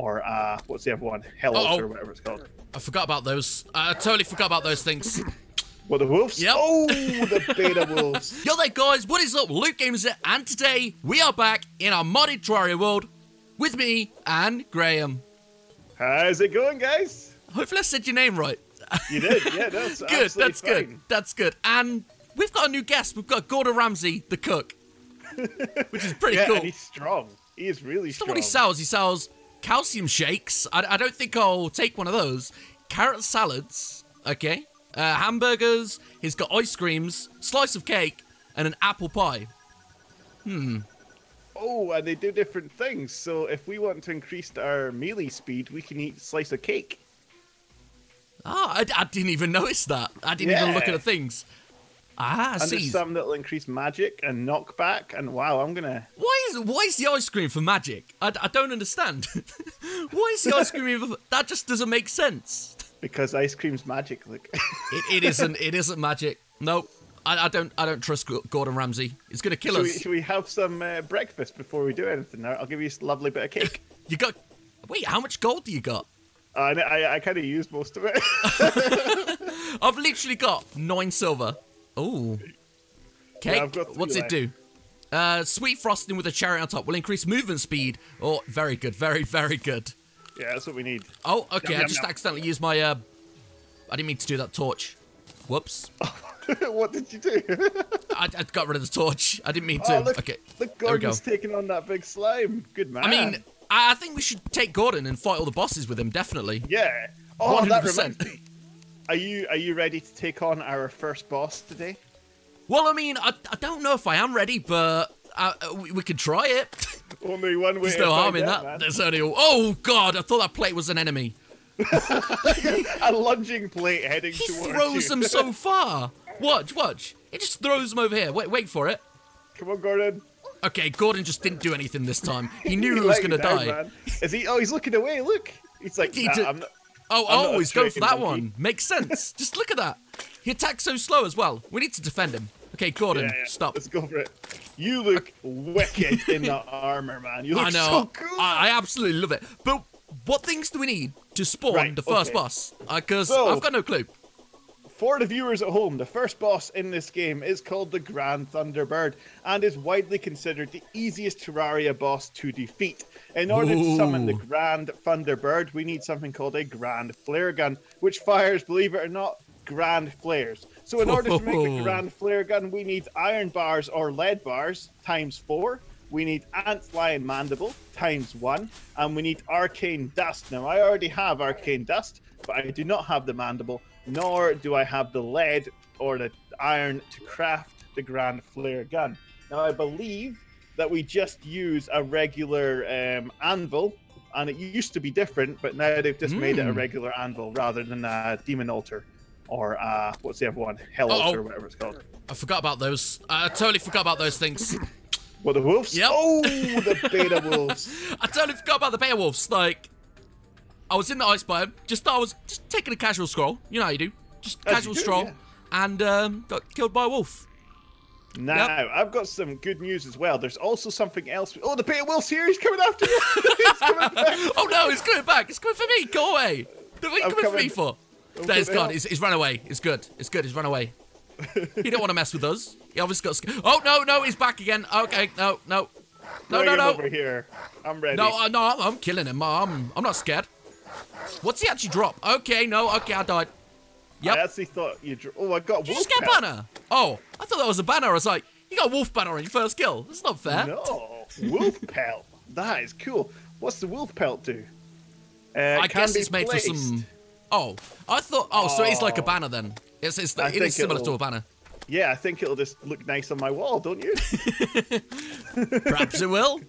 or uh, what's the other one? Hell Uh-oh. Or whatever it's called. I forgot about those. I totally forgot about those things. What the wolves? Yep. Oh, the beta wolves. Yo there guys, what is up? Luke Games here, and today we are back in our modded Terraria world with me and Graeme. How's it going, guys? Hopefully I said your name right. You did, yeah. That's good, that's good, that's good. And we've got a new guest. We've got Gordon Ramsay, the cook, which is pretty Yeah, cool. and he's strong. He is really That's strong. not what he sells. He sells calcium shakes. I, I don't think I'll take one of those. Carrot salads, okay. Uh, hamburgers. He's got ice creams, slice of cake, and an apple pie. Hmm. Oh, and they do different things. So if we want to increase our melee speed, we can eat slice of cake. Ah, I, I didn't even notice that. I didn't even look at the things. Ah, I And see. there's some that'll increase magic and knockback. And wow, I'm gonna. Why is why is the ice cream for magic? I, I don't understand. why is the ice cream for, that just doesn't make sense? Because ice cream's magic. Look. It, it isn't. It isn't magic. Nope. I, I don't. I don't trust Gordon Ramsay. He's gonna kill should, we, us. should we have some uh, breakfast before we do anything? I'll give you a lovely bit of cake. You got. Wait, how much gold do you got? Uh, I, I kind of used most of it. I've literally got nine silver. Ooh. Cake. Three What's it do? Uh, sweet frosting with a cherry on top will increase movement speed. Oh, very good. Very, very good. yeah, that's what we need. Oh, okay. Yum, I just yum. accidentally used my. Uh, I didn't mean to do that torch. Whoops. what did you do? I, I got rid of the torch. I didn't mean to. oh, look, okay. look, we go. Gordon's taking on that big slime. Good man. I mean, I, I think we should take Gordon and fight all the bosses with him. Definitely. yeah. Oh, that 100%. reminds me. Are you are you ready to take on our first boss today? Well, I mean, I, I don't know if I am ready, but uh, uh, we, we could try it. Only one way. There's no harm in that. man. There's only. Oh God! I thought that plate was an enemy. A lunging plate heading He towards throws you. them so far. Watch, watch. He just throws them over here. Wait, wait for it. Come on, Gordon. Okay, Gordon just didn't do anything this time. He knew he He was gonna down, die. man. Is he? Oh, he's looking away. Look. He's like, He nah, did- I'm not. Oh, I'm always go for that monkey. one. Makes sense. just look at that. He attacks so slow as well. We need to defend him. Okay, Gordon, Yeah, yeah. stop. Let's go for it. You look wicked in that armor, man. You look I know. so cool. I, I absolutely love it. But what things do we need to spawn Right, the first okay. boss? Uh, because So- I've got no clue. For the viewers at home, the first boss in this game is called the Grand Thunderbird and is widely considered the easiest Terraria boss to defeat. In order to summon the Grand Thunderbird, we need something called a Grand Flare Gun, which fires, believe it or not, grand flares. So in order to make Whoa. Grand Flare Gun, we need iron bars or lead bars times four. We need Ant Lion Mandible times one, and we need Arcane Dust. Now, I already have Arcane Dust, but I do not have the Mandible, nor do I have the lead or the iron to craft the Grand Flare Gun. Now, I believe that we just use a regular um, anvil, and it used to be different, but now they've just made it a Mm. regular anvil rather than a Demon Altar or uh, what's the other one? Hell Uh-oh. Or whatever it's called. I forgot about those. I totally forgot about those things. What the wolves? Yep. Oh, the beta wolves. I totally forgot about the beta wolves. Like, I was in the ice biome. Just thought I was just taking a casual stroll. You know how you do. Just As casual do, stroll, yeah. and um, got killed by a wolf. Now, I've got some good news as well. There's also something else. Oh, the beta wolf's here. He's coming after you. He's coming back. Oh no, he's coming back. It's coming for me. Go away. What are you I'm coming for me coming. for? There, he's coming gone. He's, he's run away. It's good. It's good. He's run away. he don't want to mess with us. He obviously got. Oh no, no, he's back again. Okay, no, no, no, Bring no, him no. over here. I'm ready. No, uh, no, I'm, I'm killing him. I'm, I'm not scared. What's he actually drop? Okay, no, okay, I died. Yep. I actually thought you. Oh, I got Did you wolf just get banner? Oh, I thought that was a banner. I was like, you got a wolf banner on your first kill. That's not fair. No, wolf pelt. That is cool. What's the wolf pelt do? Uh, I can guess be it's made placed. for some. Oh, I thought. Oh, so it's like a Oh. banner then. It's, it's I it is similar to a banner. Yeah, I think it'll just look nice on my wall, don't you? Perhaps it will.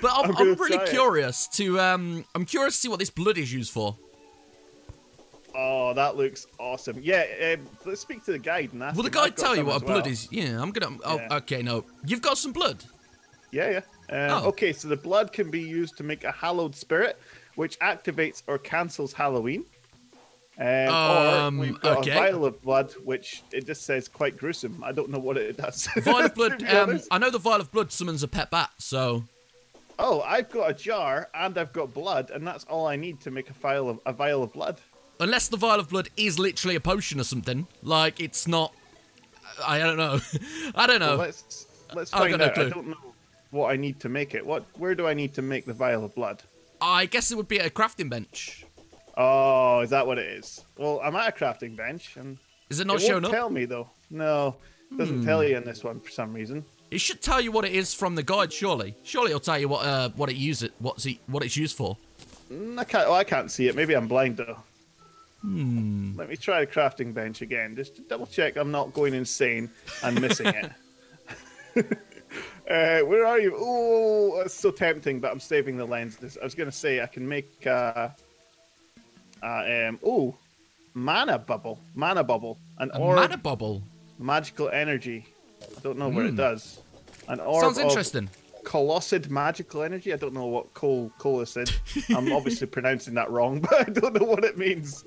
But I'm, I'm I'm, really try it. curious to um I'm curious to see what this blood is used for. oh, that looks awesome. Yeah, um, let's speak to the guide and ask. Will the guy tell you what a blood is? Yeah, I'm gonna. Oh, Yeah. okay, no. You've got some blood. Yeah, yeah. Um, Oh. Okay, so the blood can be used to make a hallowed spirit, which activates or cancels Halloween. Um, Um, or we've got okay. a vial of blood, which it just says quite gruesome. I don't know what it does. Vial of blood. um. I know the vial of blood summons a pet bat, so Oh, I've got a jar and I've got blood, and that's all I need to make a vial of a vial of blood. Unless the vial of blood is literally a potion or something. Like it's not. I don't know. I don't know. Well, let's let's find got no out. I don't know what I need to make it. What? Where do I need to make the vial of blood? I guess it would be a crafting bench. Oh, is that what it is? Well, I'm at a crafting bench, and Is it not it showing up? Hmm. tell me though. No, it doesn't tell you in this one for some reason. It should tell you what it is from the guide, surely. Surely it'll tell you what uh what it use it what's it what it's used for. Mm, I can't. Oh, I can't see it. Maybe I'm blind though. Hmm. Let me try the crafting bench again, just to double check I'm not going insane and missing it. uh, where are you? Oh, that's so tempting, but I'm saving the lenses. I was gonna say I can make. Uh, uh, um, oh, mana bubble, mana bubble, an A orb, mana bubble. magical energy. I don't know what it does. An orb Hmm. Sounds interesting. Colossid magical energy. I don't know what col colossid. I'm obviously pronouncing that wrong, but I don't know what it means.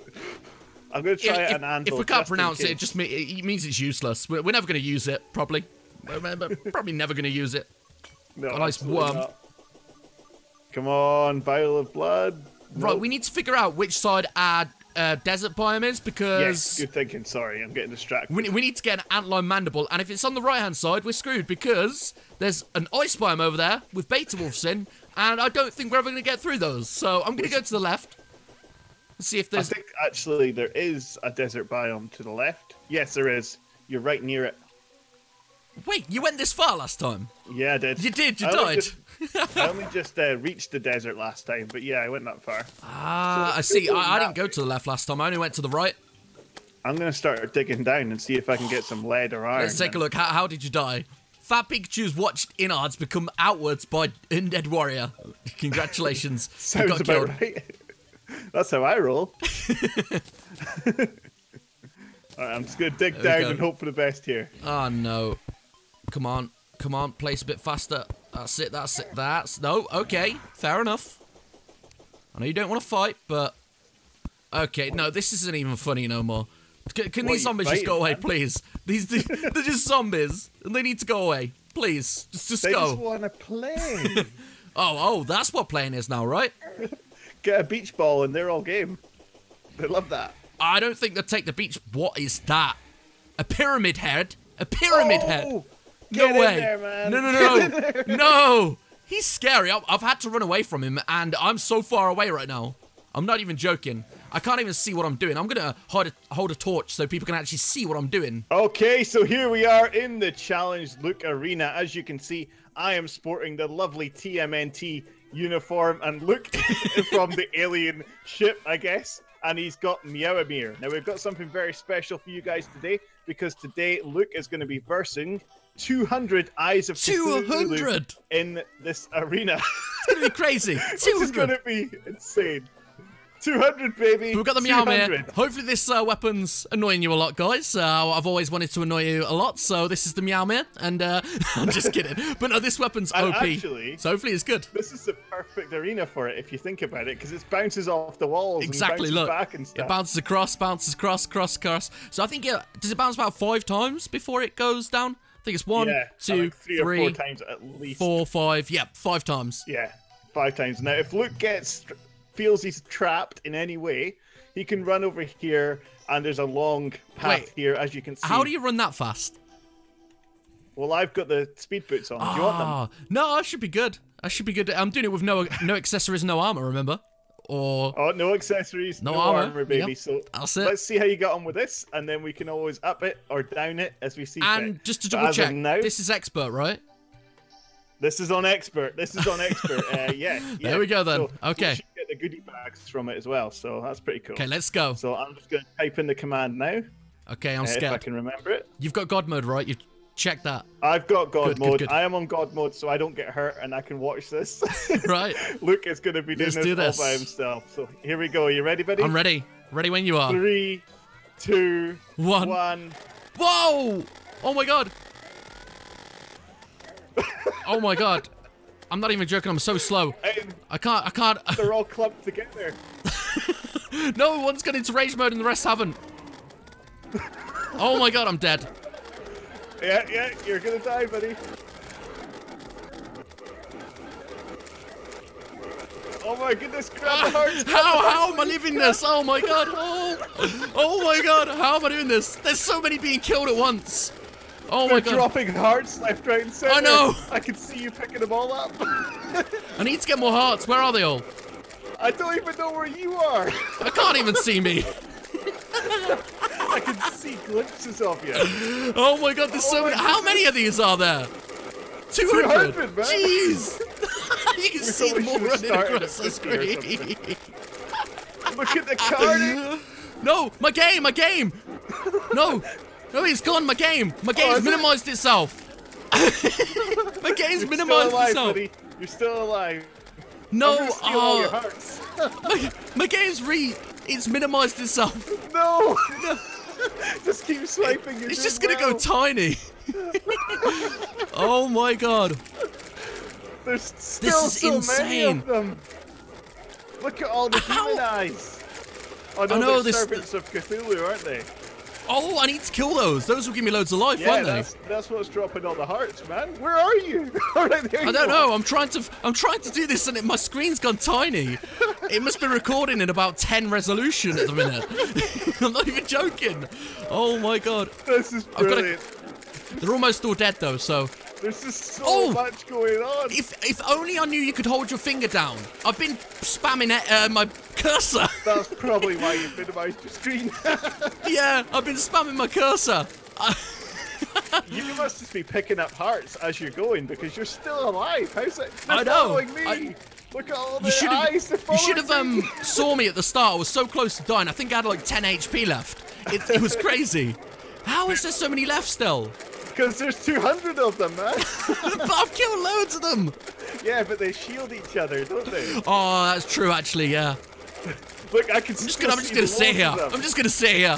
I'm gonna If, try it if- an anvil. if we can't pronounce it, it just me- it means it's useless. We're, we're never going to use it, probably. Probably never going to use it. no, a nice worm. not. Come on, vial of blood. Right, Nope. we need to figure out which side our uh, desert biome is because. Yes, good thinking. Sorry, I'm getting distracted. we, we need to get an antlion mandible. And if it's on the right hand side, we're screwed because there's an ice biome over there with beta wolves in, and I don't think we're ever going to get through those. So I'm going to go to the left see if there's. I think actually there is a desert biome to the left. Yes, there is. You're right near it. Wait, you went this far last time? Yeah, I did. You did, you I died. just- I only just uh, reached the desert last time, but yeah, I went that far. Ah, I let's see. I, I didn't go to the left last time. I only went to the right. I'm gonna start digging down and see if I can get some lead or iron. Let's take a look. How, how did you die? Fat Pikachu's watched innards become outwards by Undead Warrior. Congratulations. you Sounds got about killed. right. That's how I roll. Alright, I'm just gonna dig we down go. and hope for the best here. Oh no. Come on. Come on. Place a bit faster. That's it. That's it. That's. No. Okay. Fair enough. I know you don't want to fight, but. Okay. No, this isn't even funny no more. Can, can What, these zombies just go away, man? please? These they're just zombies, and they need to go away. Please, just just They go. just wanna play. Oh, oh, that's what playing is now, right? get a beach ball and they're all game. They love that. I don't think they'll take the beach. What is that? A pyramid head? A pyramid oh! head? No get in way. there, man. No, Get no, there. no. no. He's scary. I've, I've had to run away from him, and I'm so far away right now. I'm not even joking. I can't even see what I'm doing. I'm gonna hold a, hold a torch so people can actually see what I'm doing. Okay, so here we are in the Challenge Look Arena. As you can see, I am sporting the lovely TMNT uniform, and Luke from the alien ship, I guess. And he's got Meowamere. Now, we've got something very special for you guys today because today Luke is going to be versing 200 Eyes of 200? in this arena. It's gonna be crazy. Which is gonna be insane. 200, baby. We've got the meow 200. here. Hopefully this uh, weapon's annoying you a lot, guys. Uh, I've always wanted to annoy you a lot, so this is the meow and uh, I'm just kidding. But no, this weapon's OP, actually- so hopefully it's good. This is the perfect arena for it if you think about it, because it bounces off the walls Exactly. and Look, back and it bounces across, bounces across, cross, cross. So I think it does it bounce about five times before it goes down. I think it's one, yeah, two, like three three, or four times at least. four, five. Yep, five times. Yeah, five times. Now, if Luke gets feels he's trapped in any way, he can run over here, and there's a long path Wait, here, as you can see. How do you run that fast? Well, I've got the speed boots on. Do you want them? Ah, no, I should be good. I should be good. I'm doing it with no no accessories, no armor. Remember? Or Oh, no accessories, No no, armor. armor, baby. Yep, So that's it. let's see how you get on with this, and then we can always up it or down it as we see and fit. just to double check, now, this is expert, right? This is on expert. This is on expert. uh, yeah, yeah. There we go then. So Okay. get the goodie bags from it as well, so that's pretty cool. Okay, let's go. So I'm just going to type in the command now, Okay, I'm uh, if I can remember it. You've got God mode, right? You check that, I've got God Good, good, mode. good. I am on God mode, so I don't get hurt and I can watch this. right? Luke is going to be doing Let's this, do this. all by himself. So here we go. Are you ready, buddy? I'm ready. Ready when you are. Three, two, One. one. Whoa! Oh my god! oh my god! I'm not even joking. I'm so slow. And I can't. I can't. they're all clumped together. no one's got into rage mode and the rest haven't. Oh my god! I'm dead. Yeah, yeah, you're to die, buddy. Oh my goodness, grab the hearts. How how am I living this? Oh my god! Oh, oh my god! How am I doing this? There's so many being killed at once. Oh They're my god! dropping hearts left, right, and center. I know. I can see you picking them all up. I need to get more hearts. Where are they all? I don't even know where you are. I can't even see me. See glimpses of you. Oh my god! There's so Oh my many. How many of these are there? 200. 200, man. Jeez. you can see thought them all running across the 50 or screen. Look at the card. No, my game, my game. No, no, it's gone. My game, my oh, game's Oh, is it? minimized itself. my game's You're minimized still alive, itself. buddy. You're still alive. No, I'm gonna steal all your oh, hearts. my, my game's re, it's minimized itself. No. no. just keep swiping. You're It's just gonna go tiny. oh my god. There's still is so many insane. of them. Look at all the How- demon eyes. Oh no, I know, they're this- servants of Cthulhu, aren't they? Oh, I need to kill those. Those will give me loads of life, Yeah, won't they? that's, that's what's dropping all the hearts, man. Where are you? right, I you don't are. know. I'm trying to. I'm trying to do this, and it, my screen's gone tiny. It must be recording in about 10 resolution at the minute. I'm not even joking. Oh my god. This is brilliant. They're almost all dead though. So There's just so Oh! much going on. if if only I knew you could hold your finger down. I've been spamming uh, my cursor. That's probably why you've minimized your screen. yeah, I've been spamming my cursor. you must just be picking up hearts as you're going because you're still alive. How's it? They're I know. following me. I- Look at all the You should have. eyes. You should have um saw me at the start. I was so close to dying. I think I had like 10 HP left. It, it was crazy. How is there so many left still? Because there's 200 of them, man. but I've killed loads of them. yeah, but they shield each other, don't they? Oh, that's true, actually. Yeah. Look, I can I'm just gonna. I'm just gonna sit here. I'm just gonna sit here.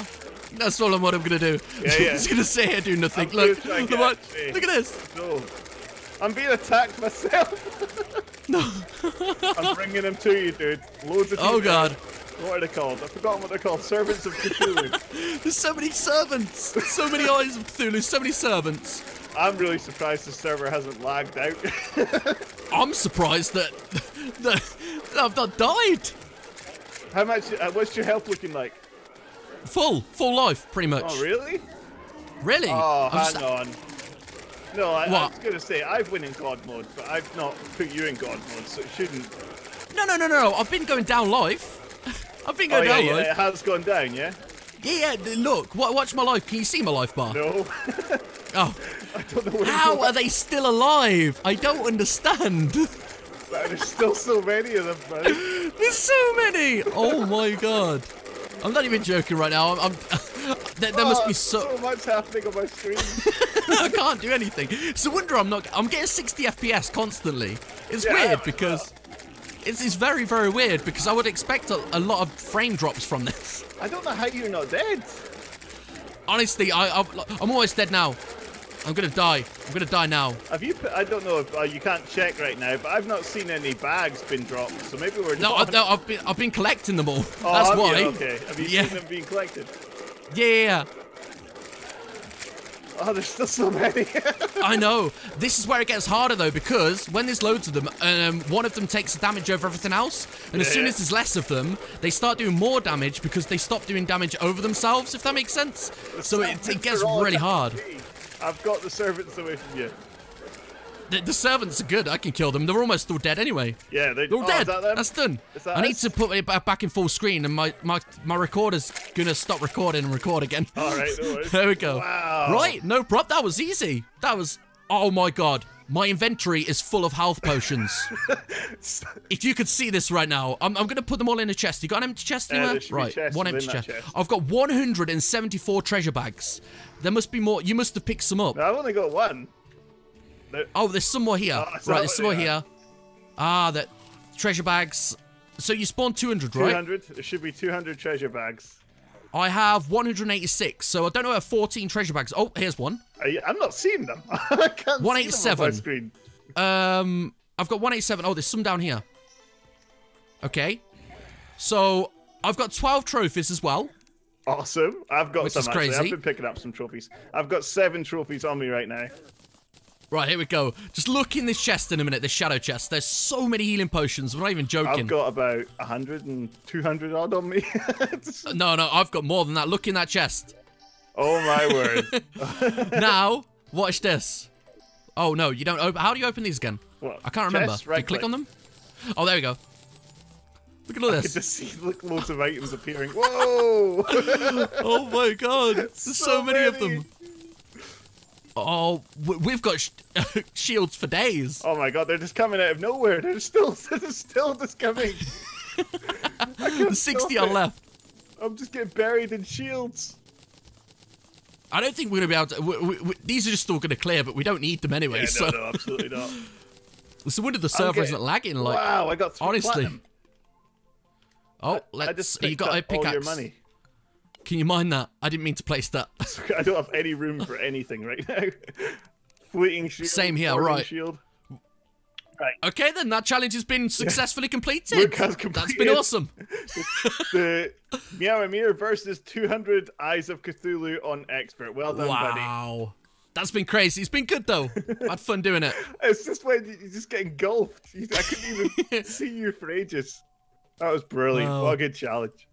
That's all I'm. What I'm gonna do. Yeah, I'm yeah. just gonna sit here, do nothing. I'm Look. gonna try and Look, what? Look at this. No. I'm being attacked myself. No. I'm bringing them to you, dude. Loads of Oh. God. What are they called? I've forgotten what they're called. Servants of Cthulhu. There's so many servants. So many eyes of Cthulhu. So many servants. I'm really surprised the server hasn't lagged out. I'm surprised that that I've not died. How much? Uh, what's your health looking like? Full, full life, pretty much. Oh, really? Really? Oh, I'm just- hang on. No, I, I was gonna say I've went in God mode, but I've not put you in God mode, so it shouldn't. No, no, no, no. No. I've been going down life. I've been Oh going yeah, down yeah, life. it has gone down, yeah. Yeah, yeah. Look, watch my life. Can you see my life bar? No, Oh, I don't know how are they still alive? I don't understand. There's still so many of them, man. There's so many. Oh my god. I'm not even joking right now. I'm. I'm there, there must Oh, be ah, so. so much happening on my screen. I can't do anything. It's a wonder I'm not. I'm getting 60 FPS constantly. It's Yeah, weird because. It's, it's very, very weird because I would expect a, a lot of frame drops from this. I don't know how you're not dead. Honestly, I, I, I'm almost dead now. I'm gonna die. I'm gonna die now. Have you? Put, I don't know if uh, you can't check right now, but I've not seen any bags been dropped. So maybe we're No, I, no I've been I've been collecting them all. Oh, That's have you? why. Okay. Have you Yeah. seen them being collected? Yeah, yeah, yeah. Oh, there's still so many. I know. This is where it gets harder though, because when there's loads of them, um, one of them takes the damage over everything else, and as soon yeah. as there's less of them, they start doing more damage because they stop doing damage over themselves. If that makes sense. So it, it gets really hard. me. I've got the servants away from you. The, the servants are good. I can kill them. They're almost all dead anyway. Yeah, they, They're all oh, dead. That? That's done. That I need us? to put it back in full screen, and my my my recorder's gonna stop recording and record again. All right, no. There we go. Wow. Right, no prop. That was easy. That was. Oh my god. My inventory is full of health potions. if you could see this right now, I'm, I'm going to put them all in a chest. You got an empty chest anywhere? right, one empty chest. chest. I've got 174 treasure bags. There must be more. You must have picked some up. I've only got one. There- Oh, there's some more here. Oh, right, there's some more here. Ah, that treasure bags. So you spawned 200, right? 200. There should be 200 treasure bags. I have 186, so I don't know. Have 14 treasure bags. Oh, here's one. I, I'm not seeing them. I can't see them on 187. my screen. Um, I've got 187. Oh, there's some down here. Okay. So I've got 12 trophies as well. Awesome. I've got Which some is actually. crazy. I've been picking up some trophies. I've got seven trophies on me right now. Right, here we go. Just look in this chest in a minute, this shadow chest. There's so many healing potions. We're not even joking. I've got about 100 and 200 odd on me. Uh, no, no, I've got more than that. Look in that chest. oh my word. now, watch this. Oh, no, you don't open. How do you open these again? What, I can't remember. chest? Do you click on them? Oh, there we go. Look at all this. I could just see look, loads of items appearing. Whoa! Oh my god. There's so, So many, of them. Oh, we- we've got sh shields for days. oh my god, they're just coming out of nowhere. They're still, they're still just coming. 60 are left. I'm just getting buried in shields. I don't think we're gonna be able to. We, we, we, these are just still gonna clear, but we don't need them anyway. Yeah, so, no, no, absolutely not. so wonder the server getting- isn't lagging. Like, wow, I got three honestly. platinum. oh, I let's. just you got a up all your money. Can you mind that? I didn't mean to place that. I don't have any room for anything right now. Fleeting shield. Same here, right. Shield. okay, then that challenge has been successfully completed. Luke has That's been awesome. The Meowamere versus 200 Eyes of Cthulhu on Expert. Well done, buddy. Wow. That's been crazy. It's been good though. I had fun doing it. It's just when you just get engulfed. I couldn't even see you for ages. That was brilliant. Wow. What a good challenge.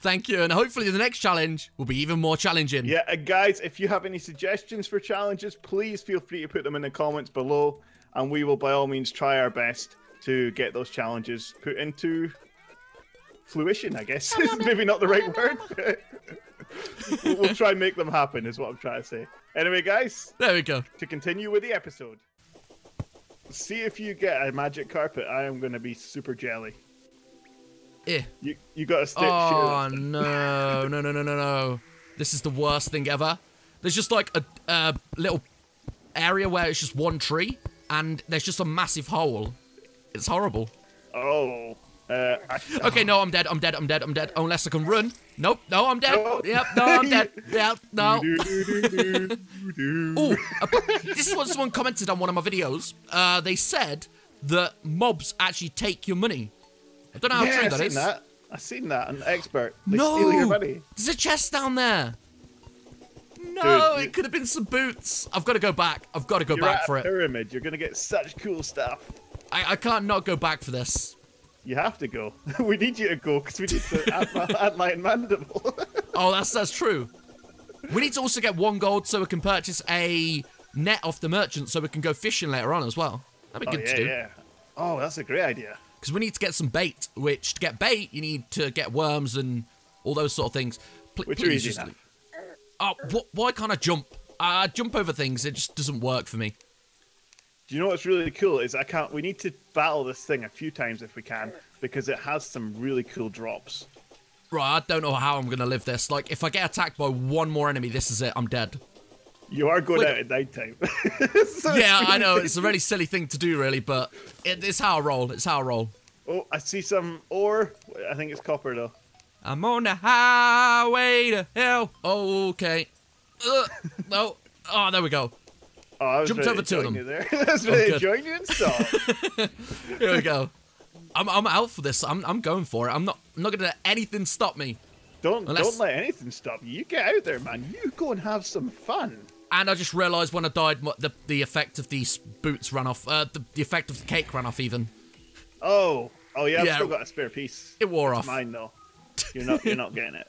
Thank you, and hopefully the next challenge will be even more challenging. yeah, and guys, if you have any suggestions for challenges, please feel free to put them in the comments below, and we will by all means try our best to get those challenges put into fruition. I guess maybe not the right word. but we'll, we'll try and make them happen. Is what I'm trying to say. Anyway, guys, There we go. to continue with the episode. See if you get a magic carpet. I am going to be super jelly. Eh. You you got to stick. Oh no, no, no, no, no, no! This is the worst thing ever. There's just like a, a little area where it's just one tree, and there's just a massive hole. It's horrible. Oh. Uh, I, Okay, no, I'm dead. I'm dead. I'm dead. I'm dead. Unless I can run. Nope. No, I'm dead. No. Yep. No, I'm dead. Yep. No. Uh, this is what someone commented on one of my videos. Uh, they said that mobs actually take your money. I don't know how yeah, true I've that seen that. I've seen that. An expert. They No, steal your money. there's a chest down there. No, Dude, it you- could have been some boots. I've got to go back. I've got to go You're back for it. pyramid. You're gonna get such cool stuff. I, I can't not go back for this. You have to go. we need you to go because we need the Ant- Ant-Lion Mandible. Oh, that's that's true. We need to also get one gold so we can purchase a net off the merchant so we can go fishing later on as well. That'd be oh good yeah, to do. yeah. Oh, that's a great idea. Because we need to get some bait, which to get bait, you need to get worms and all those sort of things. Pl- Which please easy just- enough. Oh, wh- why can't I jump? I jump over things. It just doesn't work for me. Do you know what's really cool is I can't. We need to battle this thing a few times if we can because it has some really cool drops. Right, I don't know how I'm gonna live this. Like, if I get attacked by one more enemy, this is it. I'm dead. You are going Wait. out at night time. So Yeah, I know. really It's a really silly thing to do, really, but it, it's how I roll. It's how I roll. Oh, I see some ore. I think it's copper though. I'm on the highway to hell. Oh, okay. Uh, Ugh, no. Oh, oh, there we go. Oh, I Jumped over to two of join them. You there. I was ready good. you and. Here we go. I'm, I'm out for this. I'm, I'm going for it. I'm not I'm not gonna let anything stop me. Don't Unless- don't let anything stop you. You get out there, man. You go and have some fun. And I just realised when I died, the the effect of these boots ran off. Uh, the, the effect of the cake ran off. Even Oh, oh yeah. I've Yeah. still got a spare piece. it wore off. Mine though. You're not. You're not getting it.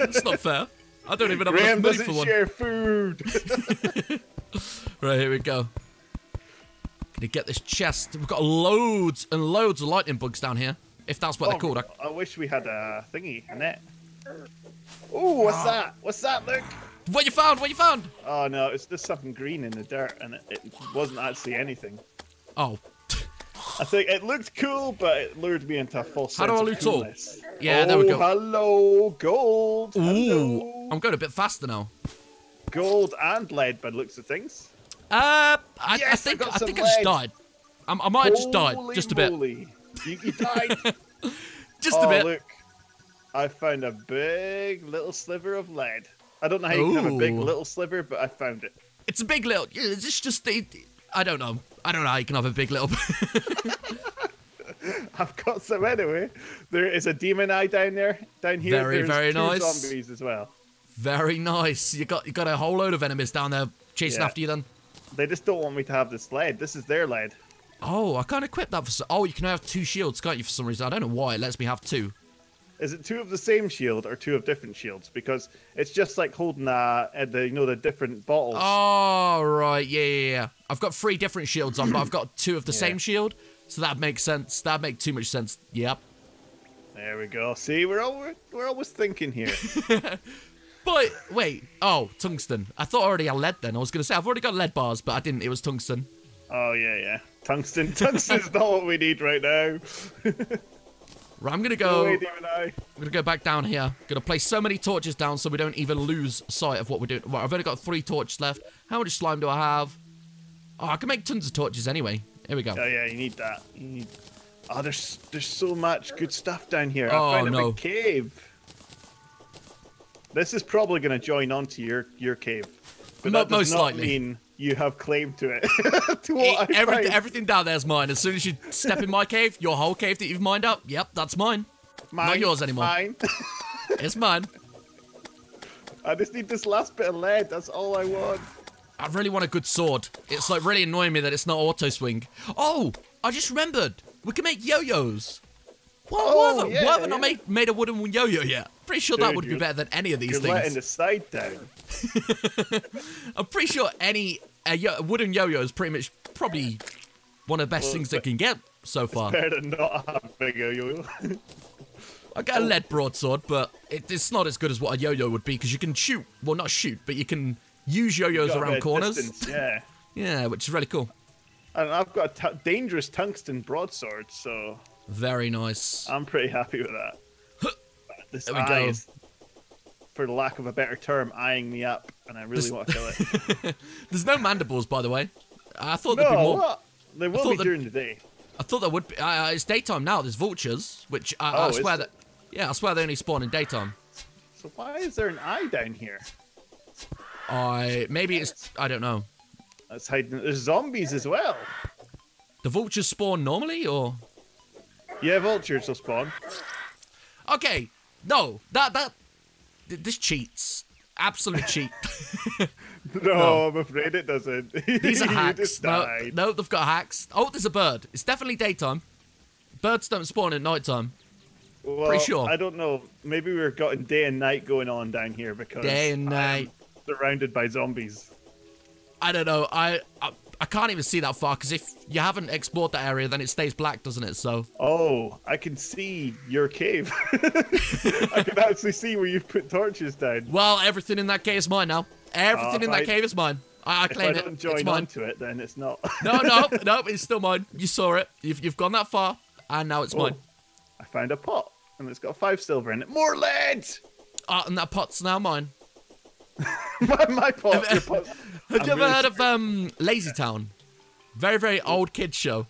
It's not fair. I don't even have Graeme enough money for one. share food. Right here we go. Gonna get this chest. We've got loads and loads of lightning bugs down here. If that's what they're called. I- I wish we had a thingy, a net. Oh, what's Ah. that? What's that, Luke? What you found? What you found? Oh no, it's just something green in the dirt, and it, it wasn't actually anything. Oh, I think it looked cool, but it lured me into a false How do I loot all? Yeah, oh, there we go. hello, gold. ooh, Hello. I'm going a bit faster now. Gold and lead by the looks of things. Uh, I, Yes, I I think I, some think I just died. I'm, I might have just died, just a bit, moly. You, you died. just oh, a bit. look. I found a big little sliver of lead. I don't know how you can have a big little sliver, but I found it. It's a big little. It's just it, I don't know. I don't know how you can have a big little. I've got some anyway. There is a demon eye down there. Down here, Very, there's very two nice. zombies as well. Very nice. You got you got a whole load of enemies down there chasing Yeah. after you. Then They just don't want me to have this lead. This is their lead. Oh, I can't equip that for. So oh, you can have two shields, can't you? For some reason, I don't know why it lets me have two. Is it two of the same shield or two of different shields? Because it's just like holding uh, the you know the different bottles. Oh right, yeah, yeah, yeah. I've got three different shields on, but I've got two of the Yeah. same shield, so that makes sense. That make too much sense. Yep. There we go. See, we're all, we're, we're always thinking here. But wait, oh, tungsten. I thought I already had lead. Then I was gonna say I've already got lead bars, but I didn't. It was tungsten. oh yeah, yeah. Tungsten. Tungsten's not what we need right now. Right, I'm gonna Go go. away, Demon Eye. I'm gonna go back down here. Gonna place so many torches down so we don't even lose sight of what we're doing. Well, I've only got three torches left. How much slime do I have? Oh, I can make tons of torches anyway. Here we go. Oh yeah, you need that. You need. Oh, there's there's so much good stuff down here. Oh, I found a big cave. This is probably going to join onto your your cave, but Mo- that does most not likely. mean you have claim to it. to E- what I every- everything down there's mine. As soon as you step in my cave, your whole cave that you've mined up, yep, that's mine. Mine, yours anymore. Mine. It's mine. I just need this last bit of lead. That's all I want. I really want a good sword. It's like really annoying me that it's not auto swing. Oh, I just remembered. We can make yo-yos. Why, why Oh, haven't, yeah, why haven't I made, made a wooden yo-yo yet? Pretty sure that would be better than any of these You're things. letting the side down. I'm pretty sure any a yo- wooden yo-yo is pretty much probably one of the best Well, things they can get so far. Better than not have big yo-yo. I got a oh. lead broadsword, but it, it's not as good as what a yo-yo would be because you can shoot. Well, not shoot, but you can use yo-yos around corners. distance, Yeah. Yeah, which is really cool. And I've got a dangerous tungsten broadsword, so Very nice. I'm pretty happy with that. This There we go. is, for the lack of a better term, eyeing me up, and I really This- want to kill it. There's no mandibles, by the way. I thought there'd be more. what? They will be during the day. I thought there would be. Uh, it's daytime now. There's vultures, which I, Oh, I swear there? that. Yeah, I swear they only spawn in daytime. So why is there an eye down here? I maybe it's I don't know. That's hiding. There's zombies as well. The vultures spawn normally, or Yeah, vultures will spawn. okay? No, that that th- this cheats. Absolute cheat. No, No. I'm afraid it doesn't. These are hacks. No, no, they've got hacks. Oh, there's a bird. It's definitely daytime. Birds don't spawn at nighttime. Well, sure. I don't know. Maybe we've got day and night going on down here because Day and I'm night. surrounded by zombies. I don't know. I I, I can't even see that far because if you haven't explored that area, then it stays black, doesn't it? So Oh, I can see your cave. I can actually see where you've put torches down. well, everything in that cave is mine now. Everything if in that I- cave is mine. I, I If I claim don't it. join It's mine. onto it, then it's not. No, no, no. It's still mine. You saw it. You've you've gone that far, and now it's Oh, mine. I found a pot, and it's got five silver in it. More lead! Ah, and that pot's now mine. my, my pot. your pot. Have I'm you ever really heard of um Lazy Town? Very very old kids show.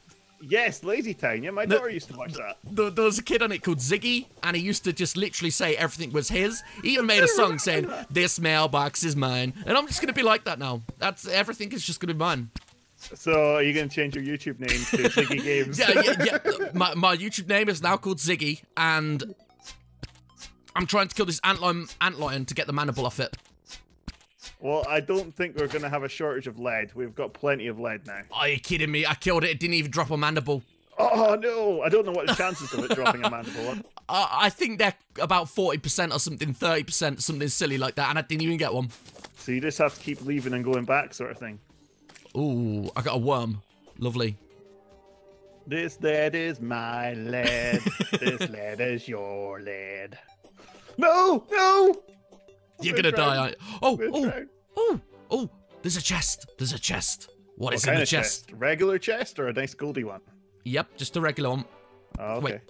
Yes, Lazy Town. Yeah, my No- daughter used to watch that. There, there was a kid on it called Ziggy, and he used to just literally say everything was his. He even made a song saying, "This mailbox is mine," and I'm just gonna be like that now. That's everything is just gonna be mine. So, are you going to change your YouTube name to Ziggy Games? Yeah, yeah, yeah. My, my YouTube name is now called Ziggy, and I'm trying to kill this antlion, antlion to get the mandible off it. Well, I don't think we're going to have a shortage of lead. We've got plenty of lead now. Are you kidding me? I killed it. It didn't even drop a mandible. Oh no! I don't know what the chances of it dropping a mandible. are. Uh, I think they're about 40% or something, 30%, something silly like that, and I didn't even get one. So you just have to keep leaving and going back, sort of thing. Ooh, I got a worm. Lovely. This lead is my lead. this lead is your lead. No! No! You're We're gonna die. aren't you? Oh, We're oh, drowned. Oh, oh, there's a chest. There's a chest. what What is in the chest? chest? Regular chest or a nice goldy one? Yep, just a regular one. Oh, okay. Wait.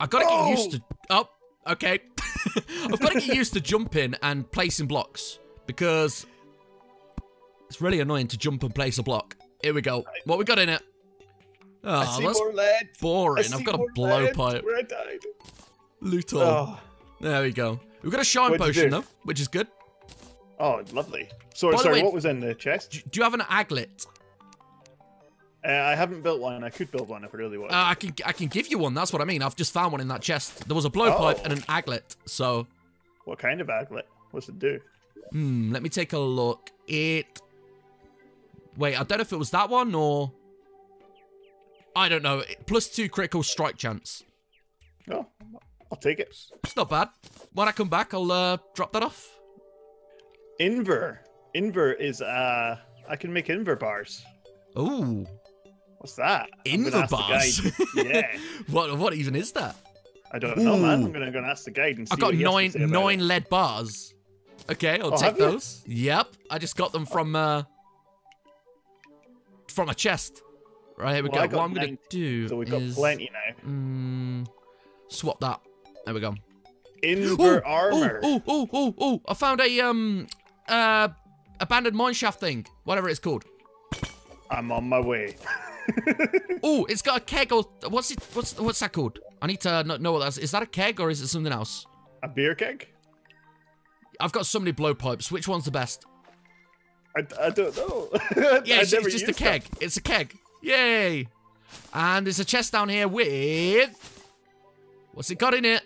I gotta get oh! used Oh! to. Oh, okay. I've gotta get used to jumping and placing blocks because it's really annoying to jump and place a block. Here we go. What we got in it? I Oh, see that's more lead. I boring. I've got a blowpipe. lead Where I died. Loot. Oh. There we go. We've got a shine What'd potion though, which is good. Oh, lovely. Sorry, By sorry. way- what was in the chest? Do, do you have an aglet? Uh, I haven't built one. I could build one if I really wanted. Uh, I can I can give you one. That's what I mean. I've just found one in that chest. There was a blowpipe Oh. and an aglet. So, what kind of aglet? What's it do? hmm, let me take a look. It Wait, I don't know if it was that one or... I don't know. Plus two critical strike chance. Oh, I'll take it. It's not bad. When I come back, I'll uh, drop that off. Inver. Inver is uh I can make Inver bars. Ooh. What's that? Inver bars? yeah. What what even is that? I don't know, man. I'm gonna go and ask the guide and see I've got what he has to nine nine it. lead bars. Okay, I'll Oh, take have you? those. Yep. I just got them from uh from a chest. Right, here we Well, go. What I'm gonna do So we've got is plenty now. mm, swap that. There we go. Inver Ooh, armor. Oh, oh, oh, oh! I found a um uh abandoned mineshaft thing, whatever it's called. I'm on my way. Oh, it's got a keg or what's it? What's what's that called? I need to know, know what that's. Is that a keg or is it something else? A beer keg? I've got so many blowpipes. Which one's the best? I, I don't know. Yeah, it's, it's just a keg. them. It's a keg. Yay! And there's a chest down here with what's it got in it?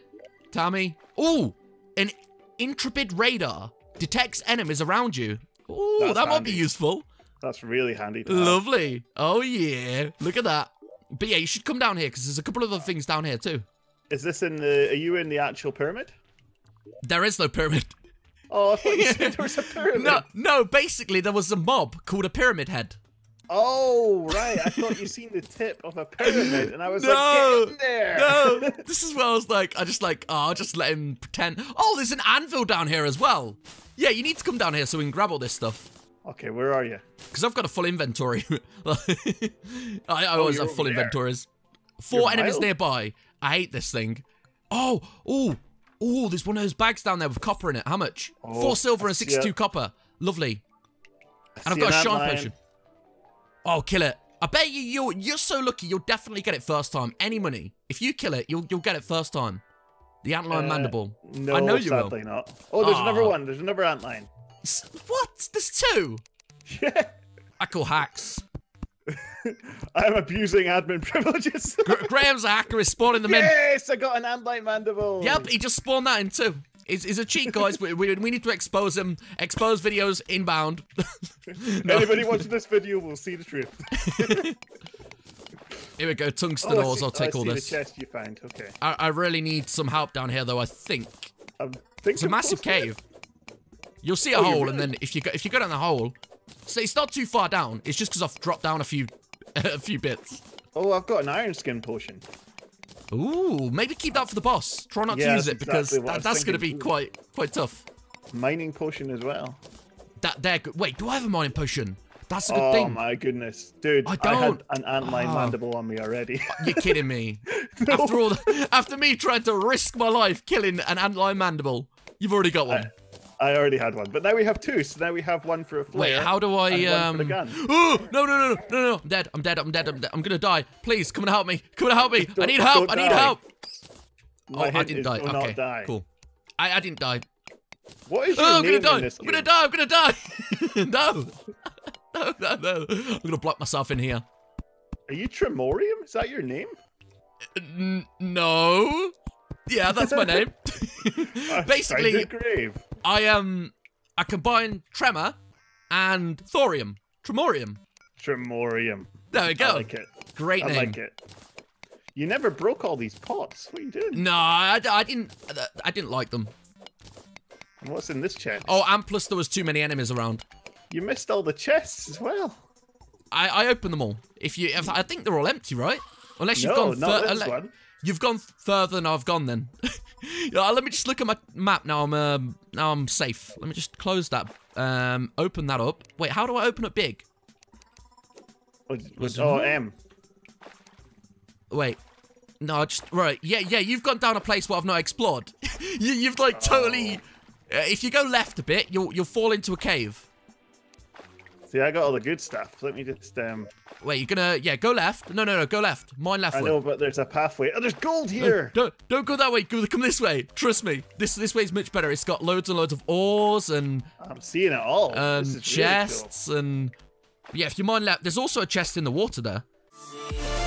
Tommy. Oh, an intrepid radar detects enemies around you. Oh, That's that might be useful. That's really handy. Have. Lovely. Oh yeah. Look at that. But yeah, you should come down here because there's a couple of other things down here too. Is this in the? Are you in the actual pyramid? There is no pyramid. Oh, I thought you said there was a pyramid. No, no. Basically, there was a mob called a pyramid head. Oh, right. I thought you seen the tip of a pyramid, and I was No, like, get in there. No, this is where I was like, I just like, oh, I'll just let him pretend. Oh, there's an anvil down here as well. Yeah, you need to come down here so we can grab all this stuff. okay, where are you? Because I've got a full inventory. I, I oh, always have full there. inventories. Four You're enemies wild. nearby. I hate this thing. Oh, oh, oh, there's one of those bags down there with copper in it. How much? Oh, Four silver and I see 62 it. copper. Lovely. And I've got a antlion? potion. Oh, kill it. I bet you, you're, you're so lucky you'll definitely get it first time. Any money. If you kill it, you'll, you'll get it first time. The antlion Uh, mandible. No, I know you will. sadly not. Oh, there's another one. There's another antlion. S- What? There's two? Yeah. I call hacks. I'm abusing admin privileges. Gr- Graeme's a hacker is spawning them in. yes, I got an antlion mandible. Yep, he just spawned that in too. He's, he's a cheat, guys. we, we, we need to expose him. Expose videos inbound. No. Anybody watching this video will see the truth. Here we go. Tungsten oh, I ores. I'll take I all this. the chest you found. Okay. I, I really need some help down here, though. I think I think it's a massive cave. You'll see a Oh, hole, and then if you go, if you go down the hole, so it's not too far down. It's just because I've dropped down a few a few bits. Oh, I've got an iron skin potion. Ooh, maybe keep that for the boss. Try not to use it because exactly that, that's going to be quite quite tough. Mining potion as well. That there. Wait, do I have a mining potion? That's a good Oh thing. my goodness, dude! I I, had an antlion Ah. mandible on me already. You're kidding me. After all, the, after me trying to risk my life killing an antlion mandible, you've already got one. I already had one, but now we have two. So now we have one for a flare. Wait, how do I one um? gun. Oh no no no no no no! I'm dead! I'm dead! I'm dead! I'm dead! I'm gonna die! Please come and help me! Come and help me! I Don't- need help! I need die. help! My oh, I didn't die. Okay, not die. cool. I, I didn't die. What is your Oh, I'm name gonna die! I'm gonna die! I'm gonna die! no! no! No! No! I'm gonna block myself in here. Are you Tremorium? Is that your name? N- no. Yeah, that's my name. Basically. I um I combine tremor and thorium. Tremorium. Tremorium. There we go. I like it. Great I name. I like it. You never broke all these pots. What are you doing? No, I, I didn't. I didn't like them. And What's in this chest? Oh, and plus there was too many enemies around. You missed all the chests as well. I, I opened them all. If you, if, I think they're all empty, right? Unless you've no, gone not fur- this unle- one. You've gone further than I've gone. Then. yeah, let me just look at my map now. I'm um, now I'm safe. Let me just close that. Um, open that up. Wait, how do I open it big? Was- oh, M. Wait. No, I just right. Yeah, yeah. You've gone down a place where I've not explored. you, you've like totally. Uh, if you go left a bit, you'll you'll fall into a cave. See, I got all the good stuff. Let me just um. Wait, you're gonna yeah go left. No, no, no, go left. Mine left. I know, but there's a pathway. Oh, there's gold here. Don't don't go that way. Go come this way. Trust me. This this way's much better. It's got loads and loads of ores and I'm seeing it all. um this is chests and yeah. If you mind left, there's also a chest in the water there. Really cool.